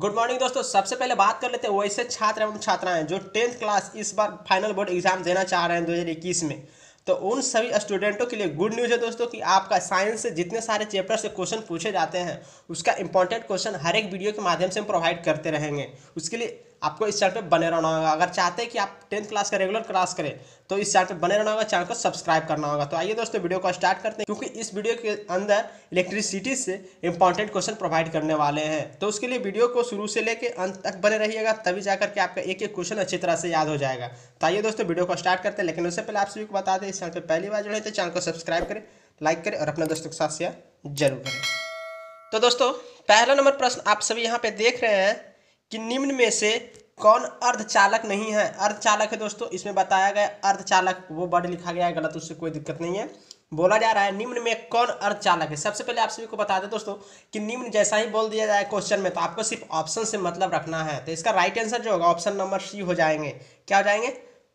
Good morning दोस्तों। सबसे पहले बात कर लेते हैं वैसे छात्र एवं छात्राएँ जो टेंथ क्लास इस बार फाइनल बोर्ड एग्ज़ाम देना चाह रहे हैं 2021 में। तो उन सभी स्टूडेंटों के लिए गुड न्यूज़ है दोस्तों कि आपका साइंस से जितने सारे चैप्टर से क्वेश्चन पूछे जाते हैं, उसका इंपॉर्टेंट क्वेश्चन हर एक वीडियो के माध्यम से हम प्रोवाइड करते रहेंगे। उसके लिए आपको इस चैनल पे बने रहना होगा। अगर चाहते हैं कि आप टेंथ क्लास का रेगुलर क्लास करें तो इस चैनल पे बने रहना होगा चैनल को सब्सक्राइब करना होगा। तो आइए दोस्तों वीडियो को स्टार्ट करते हैं, क्योंकि इस वीडियो के अंदर इलेक्ट्रिसिटी से इंपॉर्टेंट क्वेश्चन प्रोवाइड करने वाले हैं। तो उसके लिए वीडियो को शुरू से लेकर अंत तक बने रहिएगा, तभी जाकर के आपका एक एक क्वेश्चन अच्छी तरह से याद हो जाएगा। तो आइए दोस्तों वीडियो को स्टार्ट करते हैं, लेकिन उससे पहले आप सभी को बता दें, इस चैनल पर पहली बार जुड़े तो चैनल को सब्सक्राइब करें लाइक करें और अपने दोस्तों के साथ शेयर ज़रूर करें। तो दोस्तों, पहला नंबर प्रश्न आप सभी यहाँ पे देख रहे हैं। कि निम्न में से कौन अर्धचालक नहीं है? अर्धचालक है दोस्तों इसमें बताया गया अर्धचालक वो वर्ड लिखा गया है गलत उससे कोई दिक्कत नहीं है। बोला जा रहा है निम्न में कौन अर्धचालक है? सबसे पहले आप सभी को बता दें दोस्तों कि निम्न जैसा ही बोल दिया जाए क्वेश्चन में तो आपको सिर्फ़ ऑप्शन से मतलब रखना है। तो इसका राइट आंसर जो होगा ऑप्शन नंबर सी हो जाएँगे। क्या हो जाएँगे?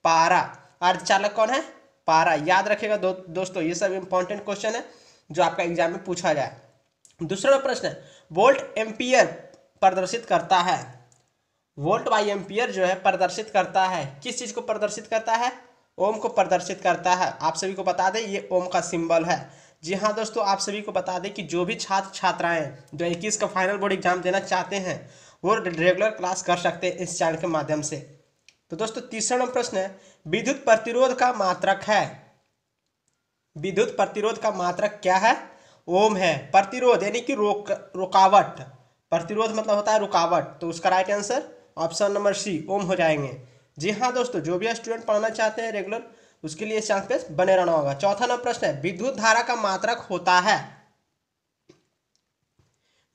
पारा। अर्धचालक कौन है? पारा। याद रखेगा दो, दोस्तों ये सब इंपॉर्टेंट क्वेश्चन है जो आपका एग्ज़ाम में पूछा जाए। दूसरा प्रश्न है वोल्ट एम्पियर प्रदर्शित करता है? वोल्ट बाई एम्पियर जो है प्रदर्शित करता है। किस चीज़ को प्रदर्शित करता है? ओम को प्रदर्शित करता है। आप सभी को बता दें, ये ओम का सिंबल है। जी हाँ दोस्तों, आप सभी को बता दें कि जो भी छात्र छात्राएँ जो इक्कीस का फाइनल बोर्ड एग्ज़ाम देना चाहते हैं, वो रेगुलर क्लास कर सकते हैं इस चैनल के माध्यम से। तो दोस्तों, तीसरा नंबर प्रश्न है, विद्युत प्रतिरोध का मात्रक है। विद्युत प्रतिरोध का मात्रक क्या है? ओम है। प्रतिरोध, यानी कि रोक, रुकावट। प्रतिरोध मतलब होता है रुकावट। तो उसका right answer option number C, ohm हो जाएँगे। जी हाँ दोस्तों, जो भी स्टूडेंट पढ़ना चाहते हैं रेगुलर उसके लिए चांस पे बने रहना होगा। चौथा नंबर प्रश्न है, विद्युत धारा का मात्रक होता है?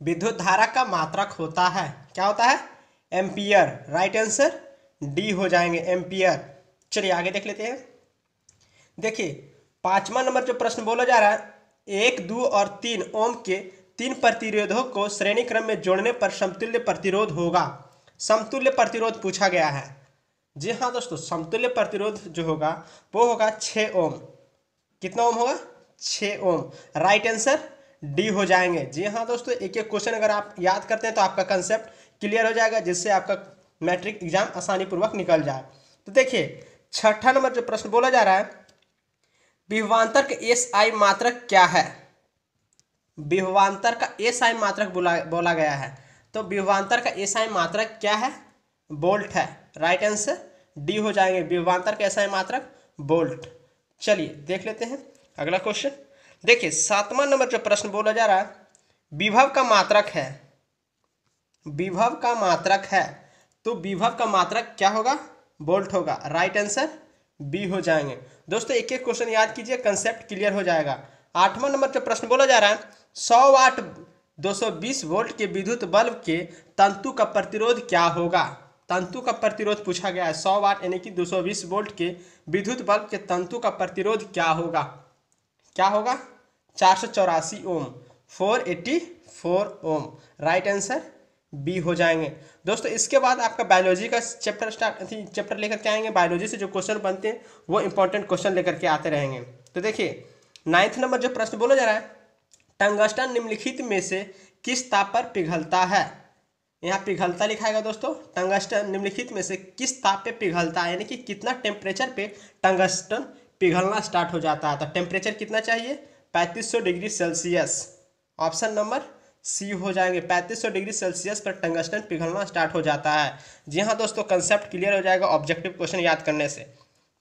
विद्युत धारा का मात्रक होता है। क्या होता है? एम्पियर। राइट आंसर डी हो जाएँगे, एम्पियर। चलिए आगे देख लेते हैं। देखिए, पांचवा नंबर जो प्रश्न बोला जा रहा है, एक, दो और तीन, ओम के तीन प्रतिरोधों को श्रेणी क्रम में जोड़ने पर समतुल्य प्रतिरोध होगा। समतुल्य प्रतिरोध पूछा गया है। जी हाँ दोस्तों, समतुल्य प्रतिरोध जो होगा, वो होगा छः ओम। कितना ओम होगा? छः ओम। राइट आंसर डी हो जाएँगे। जी हाँ दोस्तों, एक एक क्वेश्चन अगर आप याद करते हैं तो आपका कंसेप्ट क्लियर हो जाएगा, जिससे आपका मैट्रिक एग्ज़ाम आसानी पूर्वक निकल जाए। तो देखिए, छठा नंबर जो प्रश्न बोला जा रहा है विभवान्तर का एस आई मात्रक क्या है? विभवान्तर का एस आई मात्रक बोला बोला गया है। तो विभवान्तर का एसआई मात्रक क्या है? बोल्ट है। राइट आंसर डी हो जाएँगे। विभवान्तर का एसआई मात्रक बोल्ट चलिए, देख लेते हैं। अगला क्वेश्चन देखिए, सातवां नंबर जो प्रश्न बोला जा रहा है, विभव का मात्रक है। विभव का मात्रक है। तो विभव का मात्रक क्या होगा? बोल्ट होगा। राइट आंसर बी हो जाएँगे। दोस्तों एक एक क्वेश्चन याद कीजिए कंसेप्ट क्लियर हो जाएगा। आठवां नंबर जो प्रश्न बोला जा रहा है, सौ वाट 220 वोल्ट के विद्युत बल्ब के तंतु का प्रतिरोध क्या होगा? तंतु का प्रतिरोध पूछा गया है। 100 वाट, यानी कि 220 वोल्ट के विद्युत बल्ब के तंतु का प्रतिरोध क्या होगा? क्या होगा? चार सौ चौरासी ohm. Four eighty four ohm. Right answer B हो जाएँगे। दोस्तों, इसके बाद आपका बायोलॉजी का चैप्टर स्टार्ट चैप्टर लेकर के आएँगे। बायोलॉजी से जो क्वेश्चन बनते हैं, वो इंपॉर्टेंट क्वेश्चन लेकर के आते रहेंगे। तो देखिए, नाइन्थ नंबर जो प्रश्न बोला जा रहा है टंगस्टन निम्नलिखित में से किस ताप पर पिघलता है? यहाँ पिघलता लिखाएगा दोस्तों, टंगस्टन निम्नलिखित में से किस ताप पे पिघलता है? यानी कि कितना टेम्परेचर पे टंगस्टन पिघलना स्टार्ट हो जाता है? तो टेम्परेचर कितना चाहिए? पैंतीस degree Celsius. Option number C हो जाएँगे। पैंतीस डिग्री सेल्सियस पर टंगस्टन पिघलना स्टार्ट हो जाता है। जी हाँ दोस्तों कंसेप्ट क्लियर हो जाएगा ऑब्जेक्टिव क्वेश्चन याद करने से।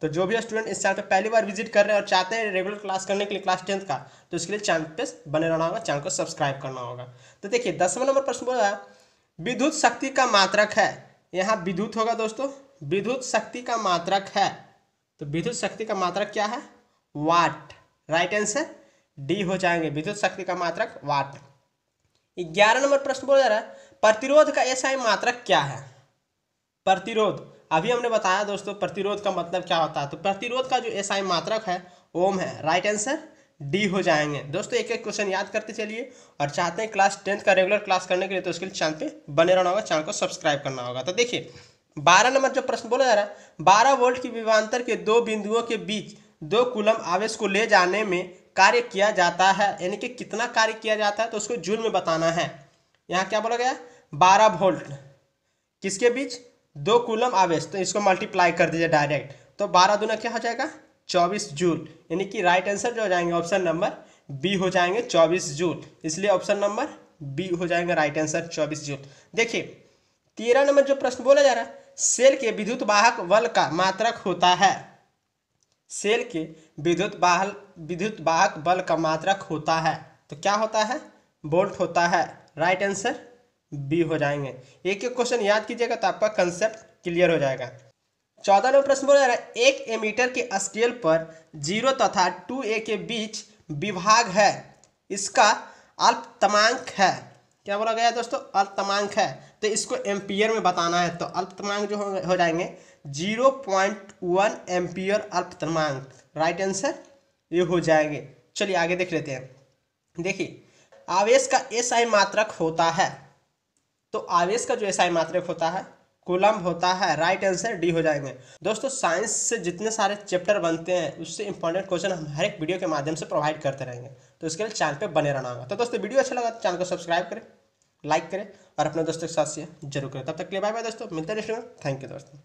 तो जो भी स्टूडेंट इस चैनल पे पहली बार विज़िट कर रहे हैं और चाहते हैं रेगुलर क्लास करने के लिए क्लास टेंथ का तो उसके लिए चैनल पे बने रहना होगा चैनल को सब्सक्राइब करना होगा। तो देखिए, दसवें नंबर प्रश्न बोला है, विद्युत शक्ति का मात्रक है। यहाँ विद्युत होगा दोस्तों, विद्युत शक्ति का मात्रक है। तो विद्युत शक्ति का मात्रक क्या है? वाट। राइट आंसर डी हो जाएँगे। विद्युत शक्ति का मात्रक वाट। ग्यारह नंबर प्रश्न बोला जा रहा है, प्रतिरोध का ऐसा मात्रक क्या है? प्रतिरोध। अभी हमने बताया दोस्तों, प्रतिरोध का मतलब क्या होता है? तो प्रतिरोध का जो एसआई मात्रक है, ओम है। राइट आंसर डी हो जाएँगे। दोस्तों एक एक क्वेश्चन याद करते चलिए। और चाहते हैं क्लास टेंथ का रेगुलर क्लास करने के लिए तो उसके लिए चैनल पे बने रहना होगा चैनल को सब्सक्राइब करना होगा। तो देखिए, बारह नंबर जो प्रश्न बोला जा रहा है, बारह वोल्ट की विभांतर के दो बिंदुओं के बीच दो कुलम आवेश को ले जाने में कार्य किया जाता है। यानी कि कितना कार्य किया जाता है तो उसको जूल में बताना है। यहाँ क्या बोला गया? बारह वोल्ट किसके बीच? दो कूलम आवेश तो इसको मल्टीप्लाई कर दीजिए डायरेक्ट तो बारह दूना क्या हो जाएगा? चौबीस जूल, यानी कि राइट आंसर जो हो जाएँगे ऑप्शन नंबर बी हो जाएँगे चौबीस जूल, इसलिए ऑप्शन नंबर बी हो जाएँगे राइट आंसर चौबीस जूल। देखिए, तेरह नंबर जो प्रश्न बोला जा रहा है, सेल के विद्युत वाहक बल का मात्रक होता है। सेल के विद्युत वाहक विद्युत वाहक बल का मात्रक होता है तो क्या होता है? बोल्ट होता है राइट आंसर बी हो जाएँगे। एक एक क्वेश्चन याद कीजिएगा तो आपका कंसेप्ट क्लियर हो जाएगा। चौदह नंबर प्रश्न बोला जा रहा है, एक एमीटर के स्केल पर ज़ीरो तथा टू ए के बीच विभाग है। इसका अल्पतमांक है। क्या बोला गया दोस्तों? अल्पतमांक है। तो इसको एम्पियर में बताना है। तो अल्पतमांक जो हो जाएँगे ज़ीरो पॉइंट वन एम्पियर अल्पतमांक। राइट आंसर ये हो जाएँगे। चलिए आगे देख लेते हैं। देखिए, आवेश का एसआई मात्रक होता है। तो आवेश का जो एसआई मात्रक होता है कुलम होता है राइट आंसर डी हो जाएँगे। दोस्तों साइंस से जितने सारे चैप्टर बनते हैं, उससे इंपॉर्टेंट क्वेश्चन हम हर एक वीडियो के माध्यम से प्रोवाइड करते रहेंगे। तो इसके लिए चैनल पर बने रहना होगा। तो दोस्तों वीडियो अच्छा लगा तो चैनल को सब्सक्राइब करें लाइक करें और अपने दोस्तों के साथ शेयर ज़रूर करें। तब तक के लिए बाय बाय दोस्तों, मिलते हैं थैंक यू दोस्तों।